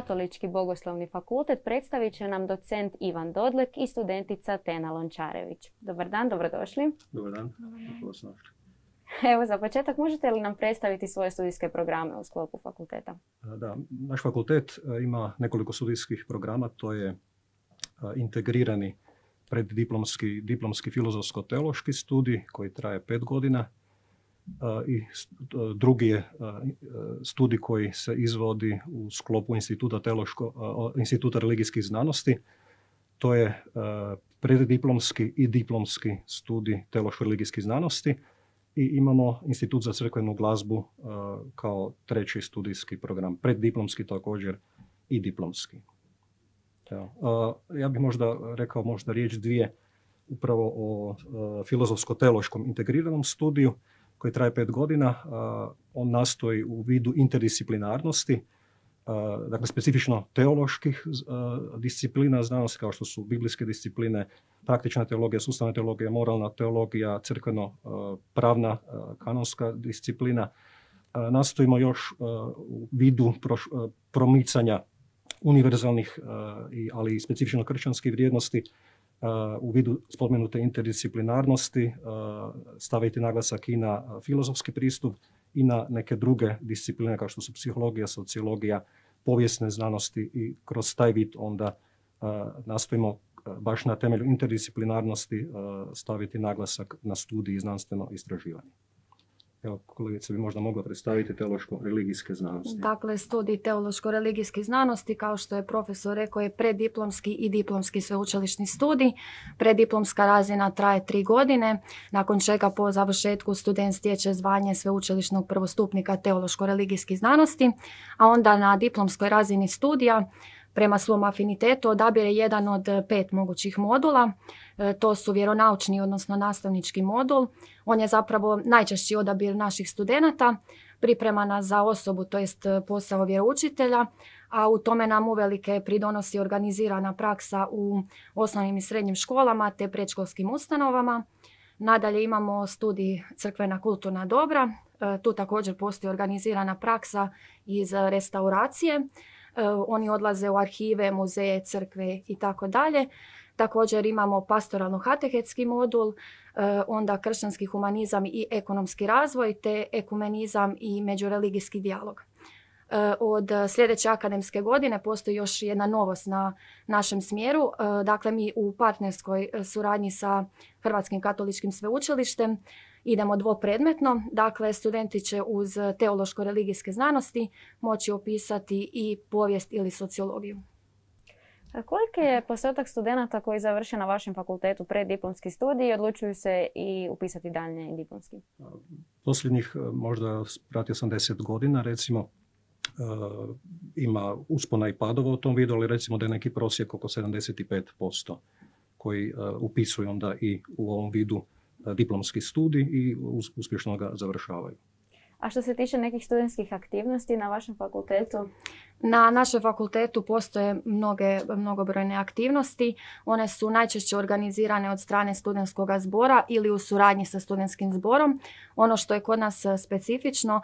Katolički bogoslovni fakultet predstavit će nam docent Ivan Dodlek i studentica Tena Lončarević. Dobar dan, dobrodošli. Dobar dan. Evo za početak, možete li nam predstaviti svoje studijske programe u sklopu fakulteta? Da, naš fakultet ima nekoliko studijskih programa, to je integrirani preddiplomski diplomski filozofsko-teološki studij koji traje pet godina i drugi je studij koji se izvodi u sklopu Instituta, teološko, Instituta religijskih znanosti. To je preddiplomski i diplomski studij teološko-religijskih znanosti i imamo Institut za crkvenu glazbu kao treći studijski program, preddiplomski također i diplomski. Ja bih možda rekao možda riječ dvije upravo o filozofsko-teološkom integriranom studiju koji traje pet godina. On nastoji u vidu interdisciplinarnosti, dakle specifično teoloških disciplina znanosti kao što su biblijske discipline, praktična teologija, sustavna teologija, moralna teologija, crkveno-pravna kanonska disciplina. Nastojimo još u vidu promicanja univerzalnih, ali i specifično kršćanskih vrijednosti u vidu spomenute interdisciplinarnosti staviti naglasak i na filozofski pristup i na neke druge discipline kao što su psihologija, sociologija, povijesne znanosti i kroz taj vid onda nastojimo baš na temelju interdisciplinarnosti staviti naglasak na studij i znanstveno istraživanje. Evo, kolegica bi možda mogla predstaviti teološko-religijske znanosti. Dakle, studij teološko-religijskih znanosti, kao što je profesor rekao, je preddiplomski i diplomski sveučilišni studij. Preddiplomska razina traje tri godine, nakon čega po završetku student stječe zvanje sveučilišnog prvostupnika teološko-religijskih znanosti, a onda na diplomskoj razini studija prema svom afinitetu odabire jedan od pet mogućih modula. E, to su vjeronaučni, odnosno nastavnički modul. On je zapravo najčešći odabir naših studenata. Priprema nas za osobu, to jest posao vjeroučitelja, a u tome nam uvelike pridonosi organizirana praksa u osnovnim i srednjim školama te predškolskim ustanovama. Nadalje imamo studij crkvena kulturna dobra. E, tu također postoji organizirana praksa iz restauracije. E, oni odlaze u arhive, muzeje, crkve i tako dalje. Također imamo pastoralno-hatehetski modul, e, onda kršćanski humanizam i ekonomski razvoj, te ekumenizam i međureligijski dijalog. E, od sljedeće akademske godine postoji još jedna novost na našem smjeru. Dakle, mi u partnerskoj suradnji sa Hrvatskim katoličkim sveučilištem idemo dvopredmetno. Dakle, studenti će uz teološko-religijske znanosti moći opisati i povijest ili sociologiju. Koliki je postotak studenata koji završe na vašem fakultetu preddiplomski studij i odlučuju se i upisati daljnje diplomski? Posljednjih možda pratio sam deset godina recimo ima uspona i padova u tom vidu, ali recimo da je neki prosjek oko 75% koji upisuju onda i u ovom vidu diplomski studij i uspješno ga završavaju. A što se tiče nekih studentskih aktivnosti na vašem fakultetu? Na našem fakultetu postoje mnoge, mnogobrojne aktivnosti. One su najčešće organizirane od strane studentskog zbora ili u suradnji sa studentskim zborom. Ono što je kod nas specifično,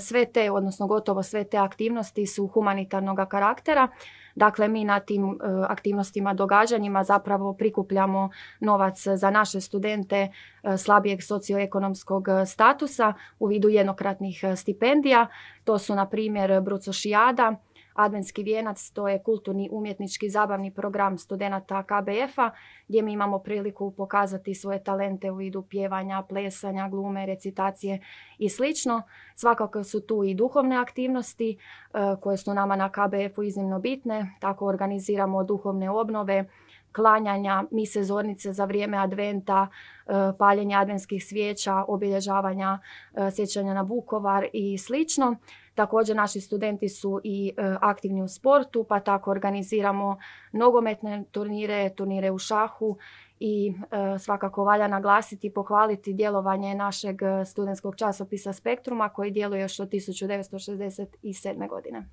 sve te, odnosno gotovo sve te aktivnosti su humanitarnog karaktera. Dakle, mi na tim e, aktivnostima, događanjima zapravo prikupljamo novac za naše studente e, slabijeg socioekonomskog statusa u vidu jednokratnih stipendija. To su, na primjer, Brucošijada, Adventski vijenac, to je kulturni umjetnički zabavni program studenata KBF-a gdje mi imamo priliku pokazati svoje talente u vidu pjevanja, plesanja, glume, recitacije i slično. Svakako su tu i duhovne aktivnosti e, koje su nama na KBF-u iznimno bitne. Tako organiziramo duhovne obnove, klanjanja, mise zornice za vrijeme adventa, e, paljenja adventskih svijeća, obilježavanja e, sjećanja na Vukovar i slično. Također naši studenti su i e, aktivni u sportu pa tako organiziramo nogometne turnire, turnire u šahu i svakako valja naglasiti i pohvaliti djelovanje našeg studentskog časopisa Spektruma koji djeluje još od 1967. godine.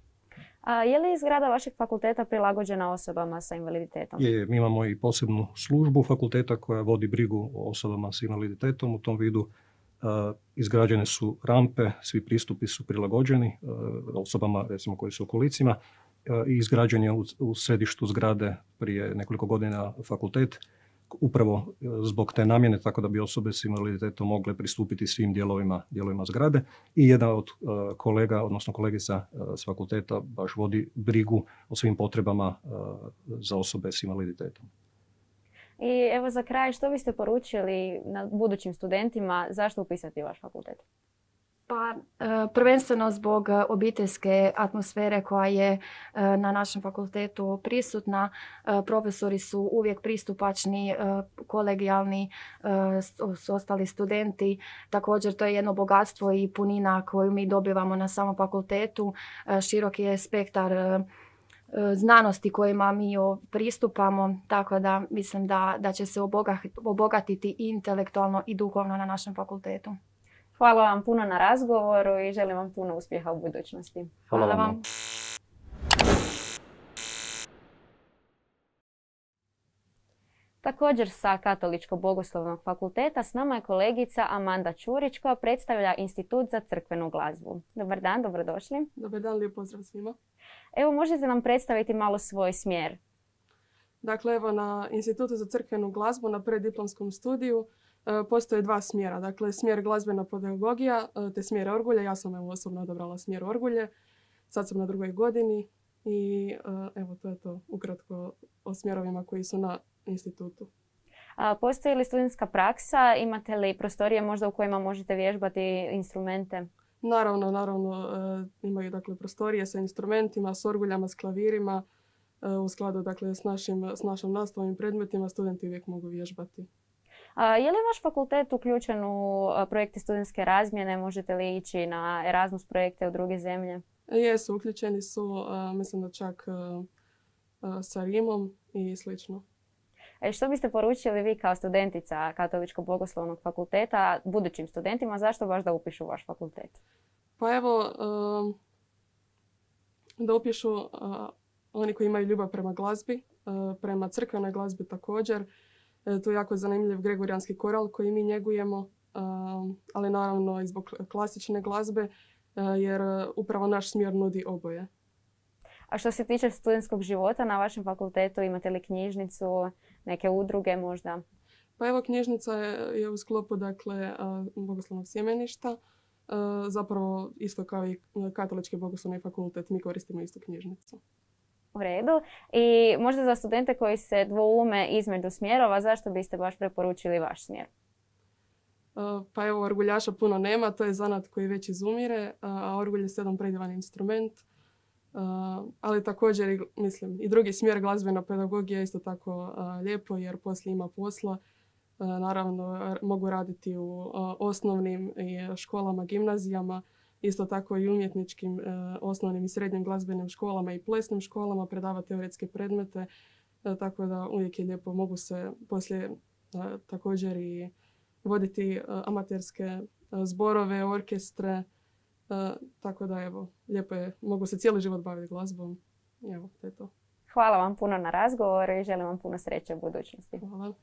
A je li zgrada vašeg fakulteta prilagođena osobama sa invaliditetom? Je, mi imamo i posebnu službu fakulteta koja vodi brigu o osobama sa invaliditetom. U tom vidu izgrađene su rampe, svi pristupi su prilagođeni osobama recimo koji su u kolicima. i izgrađen je u središtu zgrade prije nekoliko godina fakultet upravo e, zbog te namjene tako da bi osobe s invaliditetom mogle pristupiti svim dijelovima, dijelovima zgrade i jedan od e, kolega, odnosno kolegica e, s fakulteta baš vodi brigu o svim potrebama za osobe s invaliditetom. I evo za kraj, što biste poručili na budućim studentima zašto upisati vaš fakultet? Pa e, prvenstveno zbog e, obiteljske atmosfere koja je e, na našem fakultetu prisutna. Profesori su uvijek pristupačni, kolegijalni su ostali studenti. Također to je jedno bogatstvo i punina koju mi dobivamo na samom fakultetu. Široki je spektar znanosti kojima mi pristupamo, tako da mislim da, da će se obogatiti intelektualno i duhovno na našem fakultetu. Hvala vam puno na razgovoru i želim vam puno uspjeha u budućnosti. Hvala, vam. Također sa Katoličko-bogoslovnog fakulteta s nama je kolegica Amanda Čurić koja predstavlja Institut za crkvenu glazbu. Dobar dan, dobrodošli. Dobar dan, lijep pozdrav svima. Evo, možete nam predstaviti malo svoj smjer? Dakle, evo na Institutu za crkvenu glazbu na preddiplomskom studiju E, postoje dva smjera. Dakle, smjer glazbena pedagogija e, te smjer orgulje. Ja sam evo osobno odabrala smjer orgulje. Sad sam na drugoj godini i e, evo to je to ukratko o smjerovima koji su na institutu. A postoji li studentska praksa? Imate li prostorije možda u kojima možete vježbati instrumente? Naravno, naravno. Imaju dakle prostorije sa instrumentima, s orguljama, s klavirima. U skladu dakle, s, našim, s našom nastavom i predmetima studenti uvijek mogu vježbati. Je li vaš fakultet uključen u projekte studentske razmjene? Možete li ići na Erasmus projekte u druge zemlje? Jesu, uključeni su, mislim da čak sa Rimom i slično. E što biste poručili vi kao studentica Katoličko-bogoslovnog fakulteta budućim studentima? Zašto baš da upišu vaš fakultet? Pa evo, da upišu oni koji imaju ljubav prema glazbi, prema crkvenoj glazbi također, E, tu je jako zanimljiv gregorijanski koral koji mi njegujemo, ali naravno i zbog klasične glazbe e, jer upravo naš smjer nudi oboje. A što se tiče studentskog života na vašem fakultetu, imate li knjižnicu, neke udruge možda? Pa evo knjižnica je, u sklopu dakle, bogoslovnog sjemeništa. E, zapravo isto kao i katolički bogoslovni fakultet mi koristimo istu knjižnicu. U redu. I možda za studente koji se dvoume između smjerova, zašto biste baš preporučili vaš smjer? Pa evo, orguljaša puno nema, to je zanat koji već izumire, a orgulj je jedan predivan instrument. Ali također, mislim, i drugi smjer glazbena pedagogija je isto tako lijepo jer poslije ima posla. Naravno, mogu raditi u osnovnim školama, gimnazijama, isto tako i umjetničkim e, osnovnim i srednjim glazbenim školama i plesnim školama predavati teoretske predmete. E, tako da uvijek je lijepo. Mogu se poslije e, također i voditi amaterske zborove, orkestre. Tako da evo, lijepo je. Mogu se cijeli život baviti glazbom. Evo, to je to. Hvala vam puno na razgovor i želim vam puno sreće u budućnosti. Hvala.